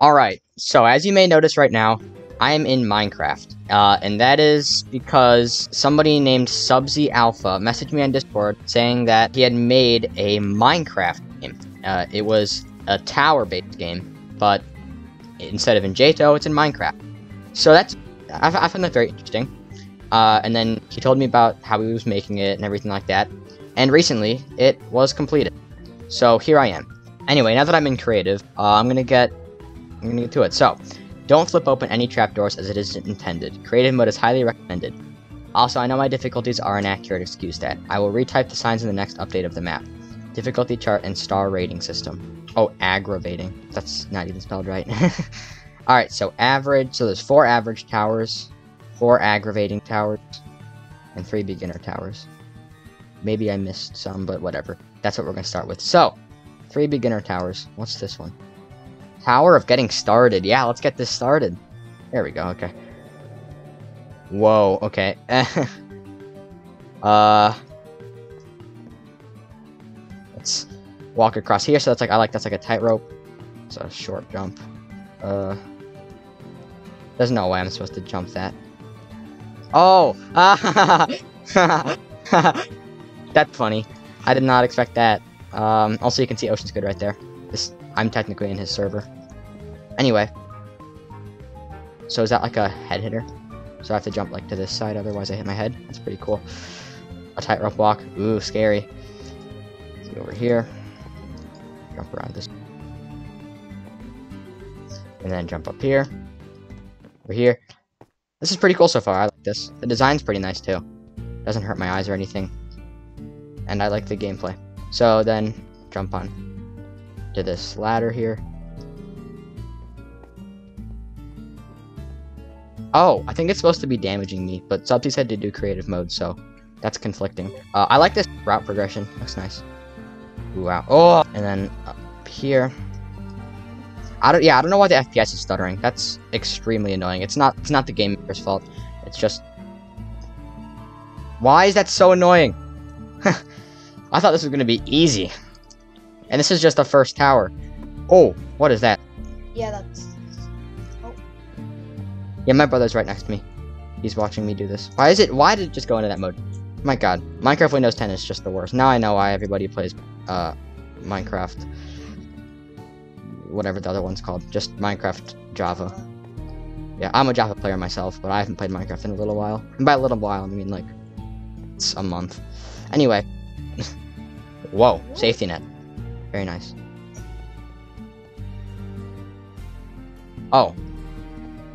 Alright, so as you may notice right now, I am in Minecraft. Uh, and that is because somebody named Subsy Alpha messaged me on Discord saying that he had made a Minecraft game. Uh, it was a tower-based game, but instead of in JToH, it's in Minecraft. So that's I, I found that very interesting. Uh, and then he told me about how he was making it and everything like that. And recently, it was completed. So here I am. Anyway, now that I'm in creative, uh, I'm gonna get I'm gonna get to it. So, don't flip open any trapdoors as it isn't intended. Creative mode is highly recommended. Also, I know my difficulties are inaccurate, excuse that. I will retype the signs in the next update of the map. Difficulty chart and star rating system. Oh, aggravating. That's not even spelled right. Alright, so average. So there's four average towers, four aggravating towers, and three beginner towers. Maybe I missed some, but whatever. That's what we're going to start with. So, three beginner towers. What's this one? Tower of getting started. Yeah, let's get this started. There we go, okay. Whoa, okay. uh... Let's walk across here, so that's like, I like that's like a tightrope. It's a short jump. Uh... There's no way I'm supposed to jump that. Oh! That's funny. I did not expect that. Um, also, you can see Ocean Squid right there. This, I'm technically in his server. Anyway. So is that like a head hitter? So I have to jump like to this side, otherwise I hit my head. That's pretty cool. A tightrope walk. Ooh, scary. Let's go over here. Jump around this. And then jump up here. Over here. This is pretty cool so far. I like this. The design's pretty nice too. Doesn't hurt my eyes or anything. And I like the gameplay. So then jump on to this ladder here. Oh, I think it's supposed to be damaging me, but Subsy said to do creative mode, so that's conflicting. Uh, I like this route progression. Looks nice. Wow. Oh, and then up here. I don't. Yeah, I don't know why the FPS is stuttering. That's extremely annoying. It's not. It's not the game maker's fault. It's just. Why is that so annoying? I thought this was gonna be easy. And this is just the first tower. Oh, what is that? Yeah, that's. Yeah, my brother's right next to me. He's watching me do this. Why is it? Why did it just go into that mode? My God, Minecraft Windows 10 is just the worst. Now I know why everybody plays uh, Minecraft. Whatever the other one's called, just Minecraft Java. Yeah, I'm a Java player myself, but I haven't played Minecraft in a little while. And by a little while, I mean like it's a month. Anyway, whoa, safety net, very nice. Oh,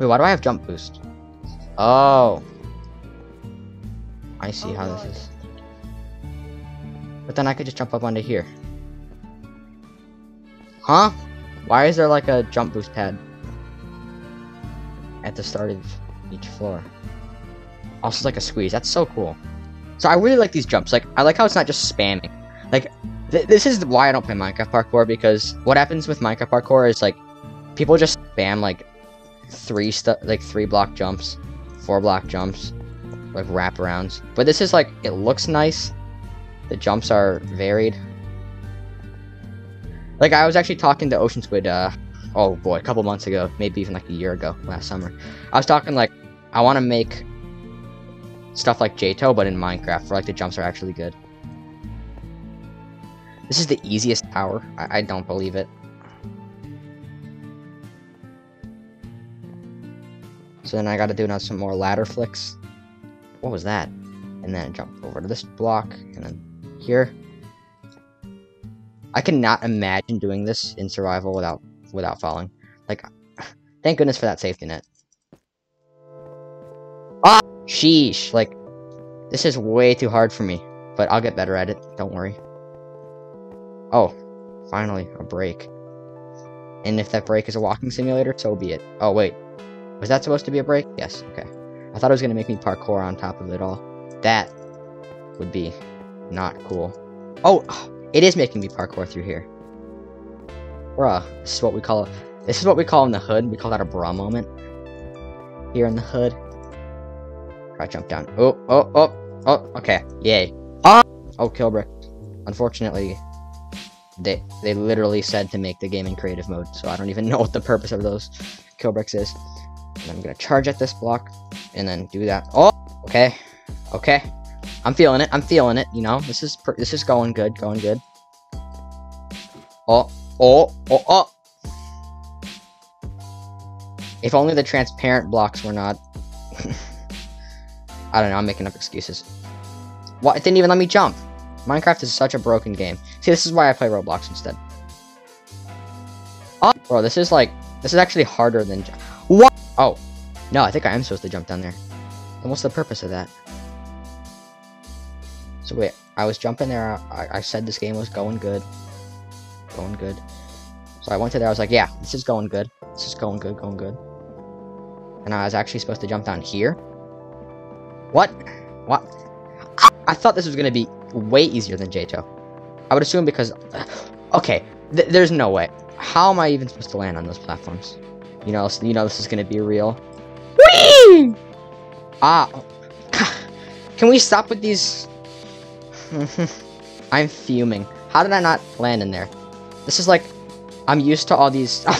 Wait, why do I have jump boost? Oh. I see Oh, how God. this is. But then I could just jump up onto here. Huh? Why is there like a jump boost pad at the start of each floor? Also, like a squeeze. That's so cool. So I really like these jumps. Like, I like how it's not just spamming. Like, th- this is why I don't play Minecraft parkour because what happens with Minecraft parkour is like people just spam like three stu- like three block jumps, four block jumps, like wraparounds. But this is like it looks nice. The jumps are varied. Like I was actually talking to Ocean Squid uh oh boy, a couple months ago, maybe even like a year ago, last summer. I was talking like I want to make stuff like JToH but in Minecraft where like the jumps are actually good. This is the easiest tower. I, I don't believe it. So then I gotta do now some more ladder flicks. What was that? And then jump over to this block, and then here. I cannot imagine doing this in survival without without falling. Like, thank goodness for that safety net. Ah, sheesh! Like, this is way too hard for me, but I'll get better at it. Don't worry. Oh, finally a break. And if that break is a walking simulator, so be it. Oh wait, was that supposed to be a break? Yes, okay. I thought it was gonna make me parkour on top of it all. That would be not cool. Oh, it is making me parkour through here. Bruh, this is what we call this is what we call in the hood. We call that a bra moment. Here in the hood. Try to jump down. Oh, oh, oh, oh, okay. Yay. Ah! Oh, kill brick. Unfortunately, they they literally said to make the game in creative mode, so I don't even know what the purpose of those kill bricks is. And I'm gonna charge at this block, and then do that. Oh, okay, okay. I'm feeling it. I'm feeling it. You know, this is this is going good, going good. Oh, oh, oh, oh. If only the transparent blocks were not. I don't know. I'm making up excuses. What? It didn't even let me jump. Minecraft is such a broken game. See, this is why I play Roblox instead. Oh, bro, this is like, this is actually harder than, what? Oh, no, I think I am supposed to jump down there. And what's the purpose of that? So wait, I was jumping there, I, I said this game was going good. Going good. So I went to there, I was like, yeah, this is going good. This is going good, going good. And I was actually supposed to jump down here. What? What? I thought this was going to be way easier than Jato. I would assume because... Okay, th there's no way. How am I even supposed to land on those platforms? You know, you know this is going to be real. Whee! Ah. Can we stop with these... I'm fuming. How did I not land in there? This is like... I'm used to all these...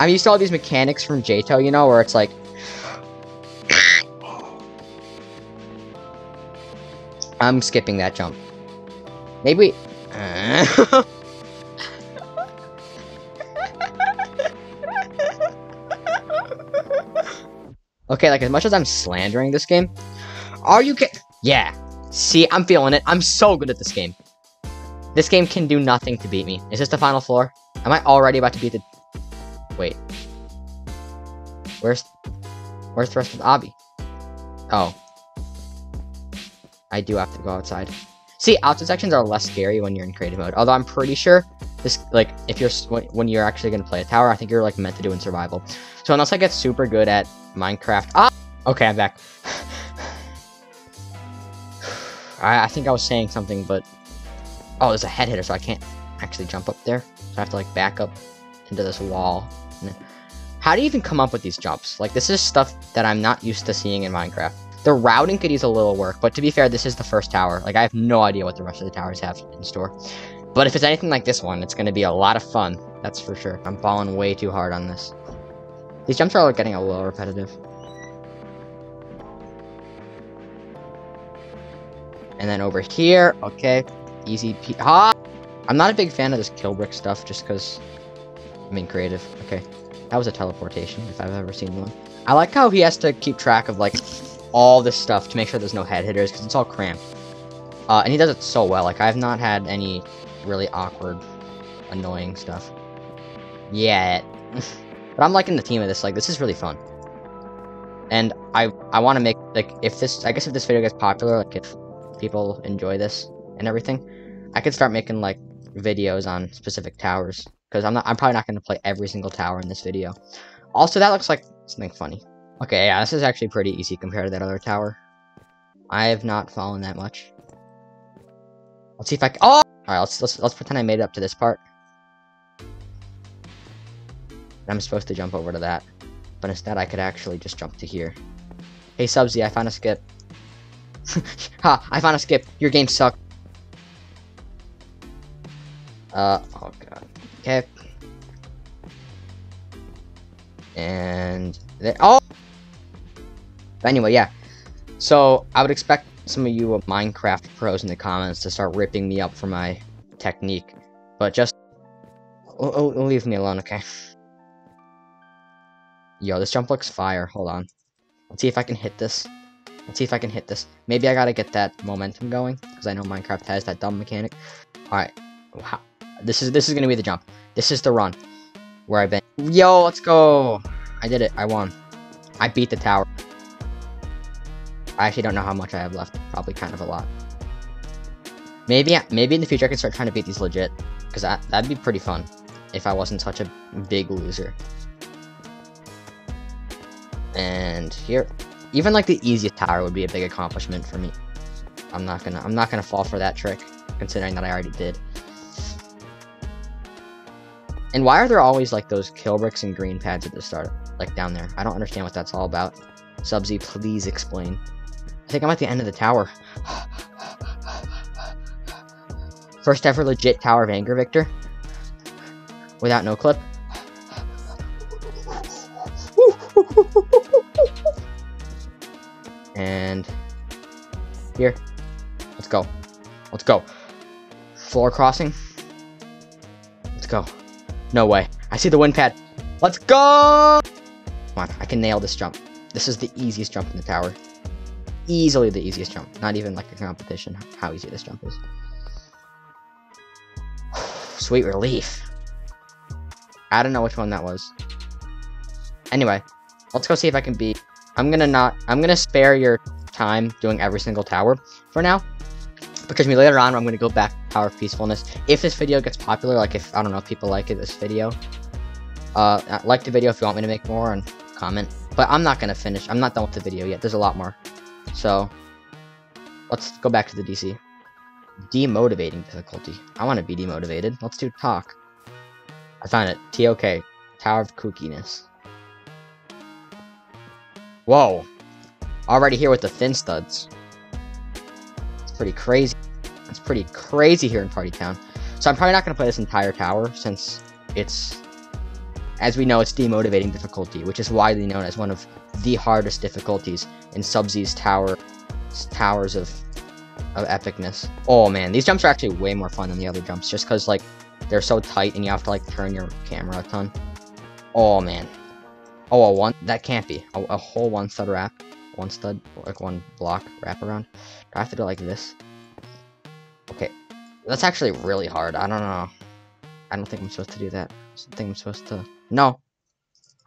I'm used to all these mechanics from Jato, you know, where it's like... I'm skipping that jump. Maybe... okay, like, as much as I'm slandering this game... Are you kidding? Yeah. See, I'm feeling it. I'm so good at this game. This game can do nothing to beat me. Is this the final floor? Am I already about to beat the... Wait. Where's... Where's the rest of the obby? Oh. I do have to go outside. See, outside sections are less scary when you're in creative mode. Although I'm pretty sure this, like, if you're when you're actually gonna play a tower, I think you're like meant to do in survival. So unless I get super good at Minecraft, ah, okay, I'm back. I, I think I was saying something, but oh, there's a head hitter, so I can't actually jump up there. So I have to like back up into this wall. How do you even come up with these jumps? Like, this is stuff that I'm not used to seeing in Minecraft. The routing could use a little work, but to be fair, this is the first tower. Like, I have no idea what the rest of the towers have in store. But if it's anything like this one, it's going to be a lot of fun. That's for sure. I'm falling way too hard on this. These jumps are all getting a little repetitive. And then over here, okay, easy P ha! I'm not a big fan of this kill brick stuff just because I'm in creative. Okay, that was a teleportation if I've ever seen one. I like how he has to keep track of like all this stuff to make sure there's no head hitters because it's all cramped. Uh, and he does it so well. Like, I've not had any really awkward, annoying stuff yet. but I'm liking the team of this. Like, this is really fun. And I I want to make, like, if this, I guess if this video gets popular, like, if people enjoy this and everything, I could start making, like, videos on specific towers. Because I'm not, I'm probably not going to play every single tower in this video. Also, that looks like something funny. Okay, yeah, this is actually pretty easy compared to that other tower. I have not fallen that much. Let's see if I can- Oh! Alright, let's, let's, let's pretend I made it up to this part. I'm supposed to jump over to that. But instead, I could actually just jump to here. Hey, Subsy, I found a skip. ha! I found a skip. Your game sucked. Uh, oh god. Okay. And... There, oh! But anyway, yeah. So, I would expect some of you Minecraft pros in the comments to start ripping me up for my technique. But just... Oh, oh, leave me alone, okay? Yo, this jump looks fire. Hold on. Let's see if I can hit this. Let's see if I can hit this. Maybe I gotta get that momentum going, because I know Minecraft has that dumb mechanic. Alright. Wow. This is this is gonna be the jump. This is the run. Where I've been. Yo, let's go! I did it. I won. I beat the tower. I actually don't know how much I have left. Probably kind of a lot. Maybe maybe in the future I can start trying to beat these legit. Because that, that'd be pretty fun. If I wasn't such a big loser. And here. Even like the easiest tower would be a big accomplishment for me. I'm not gonna I'm not gonna fall for that trick. Considering that I already did. And why are there always like those kill bricks and green pads at the start? Like down there. I don't understand what that's all about. Subsy, please explain. I think I'm at the end of the tower. First ever legit Tower of Anger victor. Without no clip. And here. Let's go. Let's go. Floor crossing. Let's go. No way. I see the wind pad. Let's go! Come on, I can nail this jump. This is the easiest jump in the tower. Easily the easiest jump. Not even like a competition how easy this jump is. Sweet relief. I don't know which one that was. Anyway, let's go see if I can beat. I'm gonna not. I'm gonna spare your time doing every single tower for now. Because me later on, I'm gonna go back to Tower of Peacefulness. If this video gets popular, like if I don't know if people like it, this video, uh, uh, like the video if you want me to make more and comment. But I'm not gonna finish. I'm not done with the video yet. There's a lot more. So let's go back to the DC. Demotivating difficulty. I want to be demotivated. Let's do talk. I found it. TOK. Tower of Kookiness. Whoa. Already here with the thin studs. It's pretty crazy. It's pretty crazy here in Party Town. So I'm probably not going to play this entire tower since it's, as we know, it's demotivating difficulty, which is widely known as one of the hardest difficulties in Subsy's tower, towers of, of epicness. Oh man, these jumps are actually way more fun than the other jumps, just because like they're so tight and you have to like turn your camera a ton. Oh man. Oh, a one? That can't be. A, a whole one stud wrap. One stud, like one block wrap around. Do I have to do like this? Okay. That's actually really hard. I don't know. I don't think I'm supposed to do that. I think I'm supposed to... No.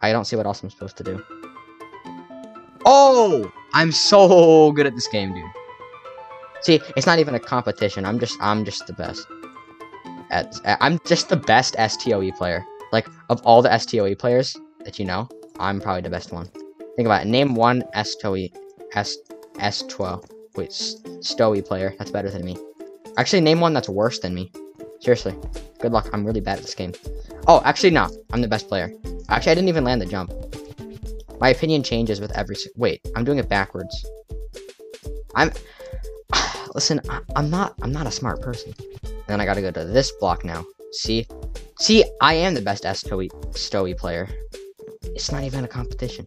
I don't see what else I'm supposed to do. Oh! I'm so good at this game, dude. See, it's not even a competition. I'm just, I'm just the best. At, I'm just the best STOE player. Like, of all the STOE players that you know, I'm probably the best one. Think about it. Name one STOE, S, S12, wait, STOE player that's better than me. Actually, name one that's worse than me. Seriously. Good luck. I'm really bad at this game. Oh, actually, no. I'm the best player. Actually, I didn't even land the jump. My opinion changes with every... Wait, I'm doing it backwards. I'm... Listen, I'm not... I'm not a smart person. And then I gotta go to this block now. See? See, I am the best STOE, STOE player. It's not even a competition.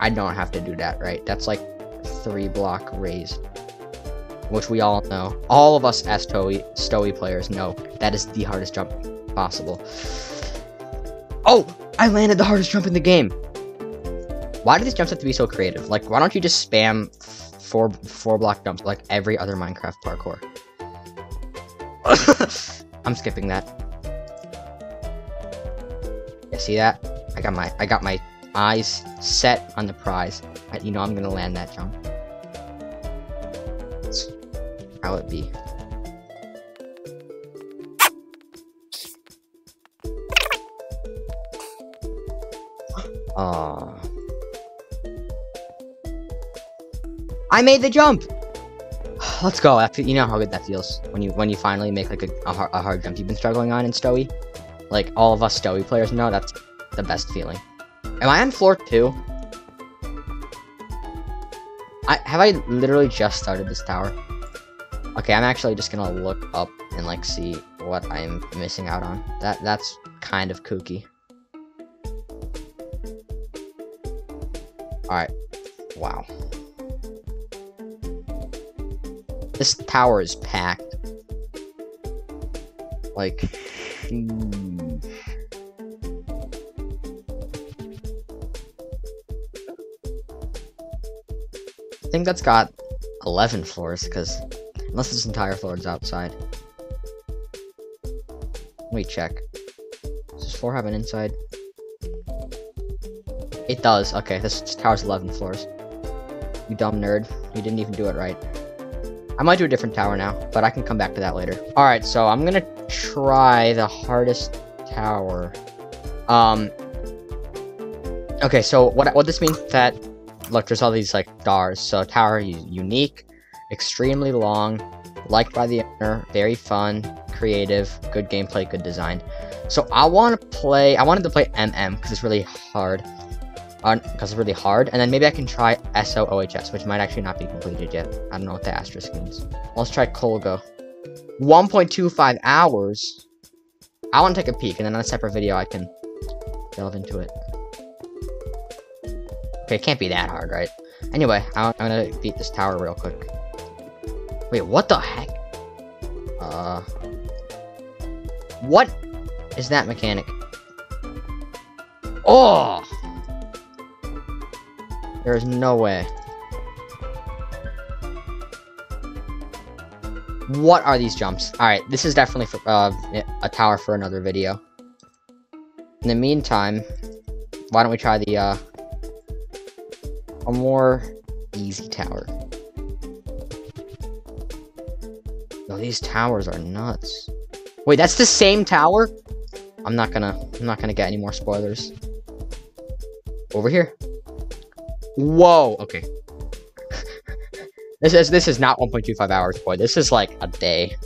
I don't have to do that, right? That's like three block raised. Which we all know. All of us STOE, STOE players know that is the hardest jump possible. Oh! I landed the hardest jump in the game! Why do these jumps have to be so creative? Like, why don't you just spam four four block jumps like every other Minecraft parkour? I'm skipping that. Yeah, see that? I got my I got my eyes set on the prize. I, you know I'm gonna land that jump. That's how it be. Aww. I made the jump! Let's go. You know how good that feels when you when you finally make like a, a, hard, a hard jump you've been struggling on in STOE. Like all of us STOE players know that's the best feeling. Am I on floor two? I have I literally just started this tower. Okay, I'm actually just gonna look up and like see what I'm missing out on. That that's kind of kooky. Alright. Wow. This tower is packed. Like, hmm. I think that's got 11 floors, because unless this entire floor is outside. Let me check. Does this floor have an inside? It does. Okay, this tower's 11 floors. You dumb nerd. You didn't even do it right. I might do a different tower now, but I can come back to that later. Alright, so I'm gonna try the hardest tower. Um, okay, so what, what this means that, look, there's all these, like, stars. So tower unique, extremely long, liked by the owner, very fun, creative, good gameplay, good design. So I want to play, I wanted to play MM because it's really hard because it's really hard. And then maybe I can try SOOHS, which might actually not be completed yet. I don't know what the asterisk means. Let's try Kolgo. 1.25 hours. I want to take a peek, and then on a separate video, I can delve into it. Okay, it can't be that hard, right? Anyway, I'm gonna beat this tower real quick. Wait, what the heck? Uh... What is that mechanic? Oh! There is no way. What are these jumps? Alright, this is definitely for, uh, a tower for another video. In the meantime, why don't we try the, uh, a more easy tower. No, these towers are nuts. Wait, that's the same tower? I'm not gonna, I'm not gonna get any more spoilers. Over here. Whoa, okay. this is, this is not 1.25 hours, boy. This is like a day.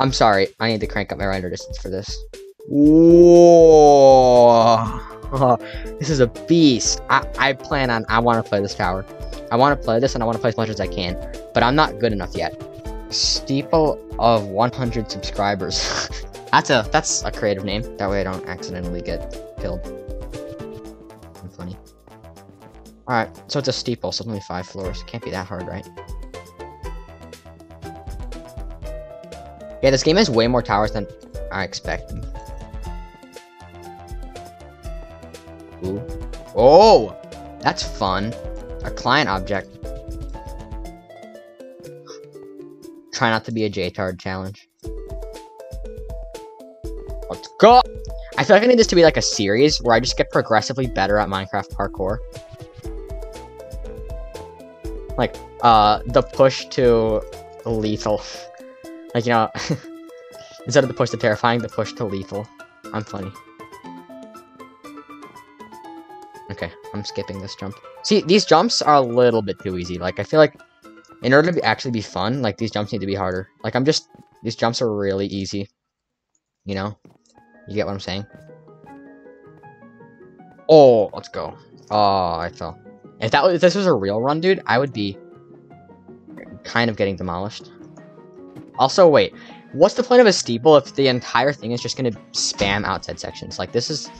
I'm sorry, I need to crank up my render distance for this. Whoa. Oh, this is a beast. I, I plan on, I want to play this tower. I want to play this and I want to play as much as I can, but I'm not good enough yet. Steeple of 100 subscribers. that's a, that's a creative name. That way I don't accidentally get killed. I'm funny. Alright, so it's a steeple, so it's only five floors. Can't be that hard, right? Yeah, this game has way more towers than I expected. Ooh. Oh! That's fun. A client object. Try not to be a JTARD challenge. Let's go! I feel like I need this to be like a series where I just get progressively better at Minecraft parkour. Like, uh, the push to lethal. Like, you know, instead of the push to terrifying, the push to lethal. I'm funny. I'm skipping this jump. See, these jumps are a little bit too easy. Like, I feel like in order to be, actually be fun, like, these jumps need to be harder. Like, I'm just... These jumps are really easy. You know? You get what I'm saying? Oh, let's go. Oh, I fell. If that if this was a real run, dude, I would be kind of getting demolished. Also, wait. What's the point of a steeple if the entire thing is just going to spam outside sections? Like, this is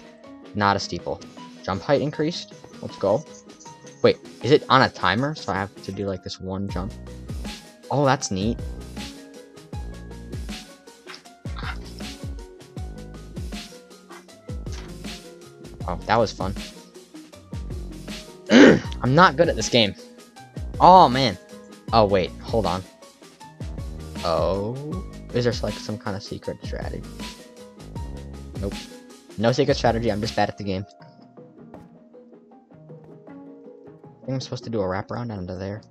not a steeple. Jump height increased. Let's go. Wait, is it on a timer? So I have to do like this one jump. Oh, that's neat. Oh, that was fun. I'm not good at this game. Oh, man. Oh, wait. Hold on. Oh. Is there like some kind of secret strategy? Nope. No secret strategy. I'm just bad at the game. I think I'm supposed to do a wraparound under there.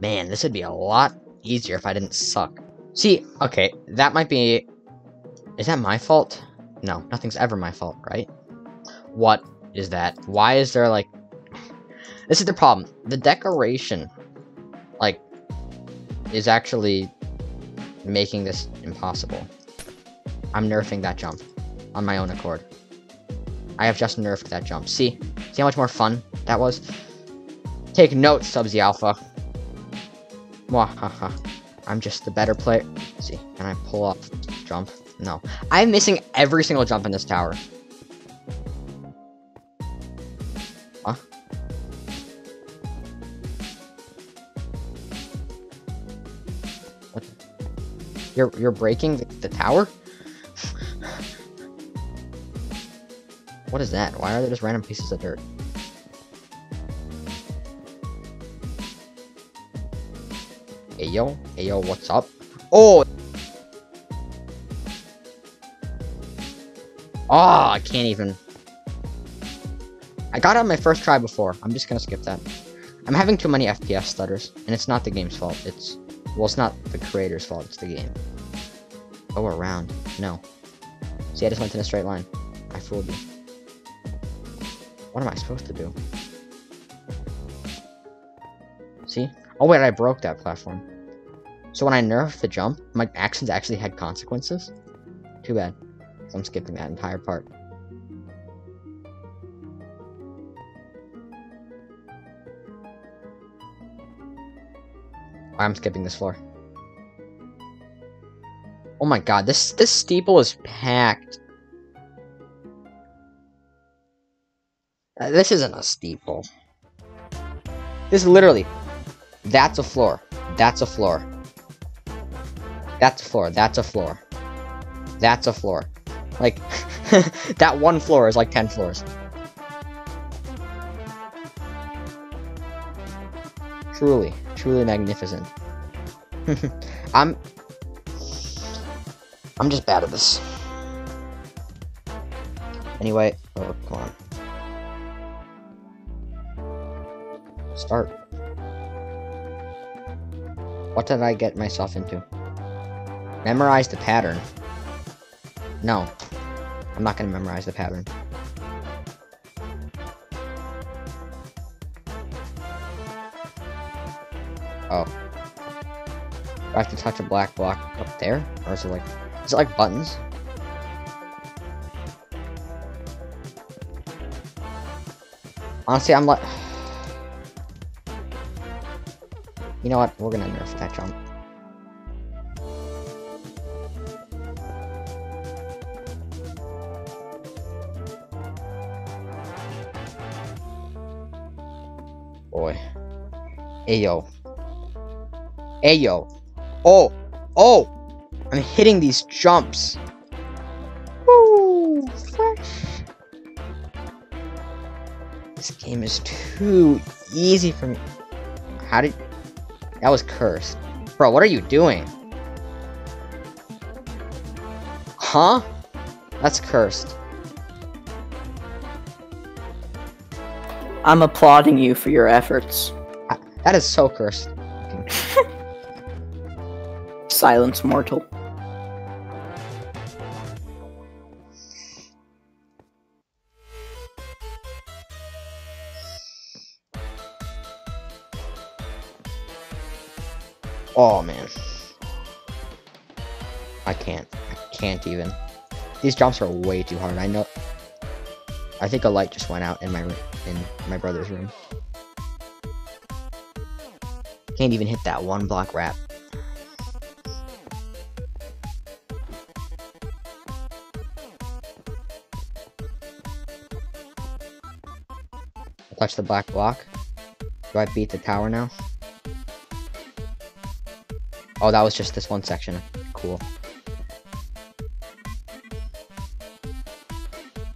Man, this would be a lot easier if I didn't suck. See, okay, that might be... Is that my fault? No, nothing's ever my fault, right? What is that? Why is there, like... This is the problem. The decoration, like, is actually making this impossible. I'm nerfing that jump on my own accord. I have just nerfed that jump. See? See how much more fun that was? Take note, Subsy Alpha. Mwahaha. I'm just the better player. See, can I pull off jump? No. I'm missing every single jump in this tower. Huh? What? You're you're breaking the, the tower? What is that? Why are there just random pieces of dirt? Hey yo, hey yo, what's up? Oh! Oh, I can't even. I got on my first try before. I'm just gonna skip that. I'm having too many FPS stutters, and it's not the game's fault. It's, well, it's not the creator's fault, it's the game. Oh, around. No. See, I just went in a straight line. I fooled you. What am I supposed to do? See? Oh wait, I broke that platform. So when I nerfed the jump, my actions actually had consequences? Too bad. I'm skipping that entire part. I'm skipping this floor. Oh my god, this this steeple is packed. Uh, this isn't a steeple. This is literally, that's a floor. That's a floor. That's a floor. That's a floor. That's a floor. Like, that one floor is like 10 floors. Truly, truly magnificent. I'm... I'm just bad at this. Anyway, oh, come on. Start. What did I get myself into? Memorize the pattern. No. I'm not gonna memorize the pattern. Oh. Do I have to touch a black block up there? Or is it like... Is it like buttons? Honestly, I'm like... You know what? We're gonna nerf that jump. Boy. Ayo. Ayo. Oh! Oh! I'm hitting these jumps. Woo! This game is too easy for me. How did... That was cursed. Bro, what are you doing? Huh? That's cursed. I'm applauding you for your efforts. That is so cursed. Silence, mortal. Oh man. I can't. I can't even. These jumps are way too hard. I know. I think a light just went out in my in my brother's room. Can't even hit that one block wrap. Touch the black block. Do I beat the tower now? Oh, that was just this one section. Cool.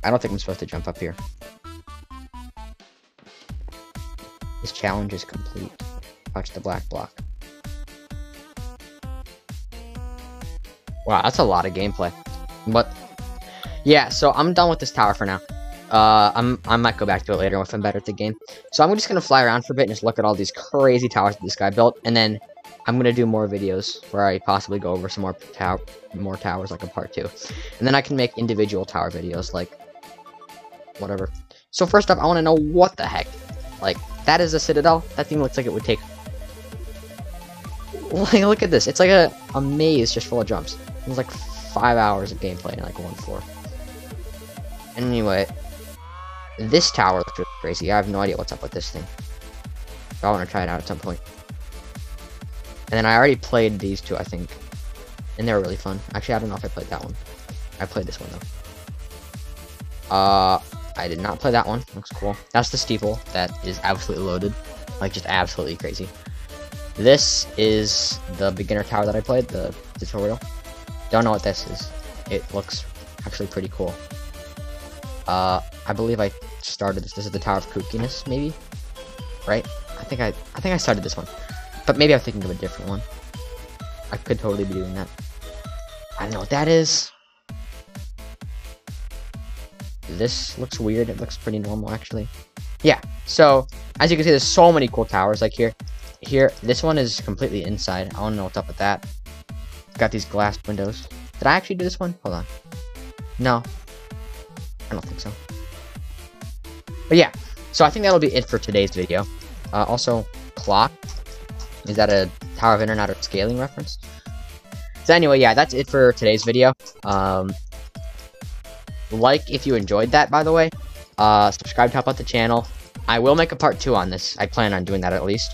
I don't think I'm supposed to jump up here. This challenge is complete. Watch the black block. Wow, that's a lot of gameplay. But, yeah, so I'm done with this tower for now. Uh, I'm, I might go back to it later if I'm better at the game. So I'm just gonna fly around for a bit and just look at all these crazy towers that this guy built, and then I'm gonna do more videos where I possibly go over some more tower, more towers, like a part two, and then I can make individual tower videos, like whatever. So first up, I want to know what the heck, like that is a citadel. That thing looks like it would take. Like, look at this. It's like a, a maze just full of jumps. It's like five hours of gameplay in like one floor. Anyway, this tower looks really crazy. I have no idea what's up with this thing. I want to try it out at some point. And then I already played these two, I think. And they were really fun. Actually, I don't know if I played that one. I played this one, though. Uh, I did not play that one. Looks cool. That's the steeple. That is absolutely loaded. Like, just absolutely crazy. This is the beginner tower that I played, the tutorial. Don't know what this is. It looks actually pretty cool. Uh, I believe I started this. This is the Tower of Kookiness, maybe? Right? I think I, I think I started this one. But maybe I'm thinking of a different one. I could totally be doing that. I don't know what that is. This looks weird. It looks pretty normal, actually. Yeah, so, as you can see, there's so many cool towers, like here. Here, this one is completely inside. I don't know what's up with that. Got these glass windows. Did I actually do this one? Hold on. No. I don't think so. But yeah, so I think that'll be it for today's video. Uh, also, clock. Is that a Tower of Internet or scaling reference? So anyway, yeah, that's it for today's video. Um, like if you enjoyed that, by the way. Uh, subscribe to help out the channel. I will make a part two on this. I plan on doing that at least.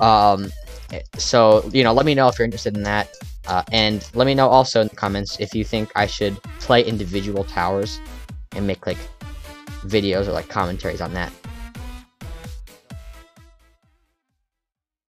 Um, So, you know, let me know if you're interested in that. Uh, and let me know also in the comments if you think I should play individual towers and make like videos or like commentaries on that.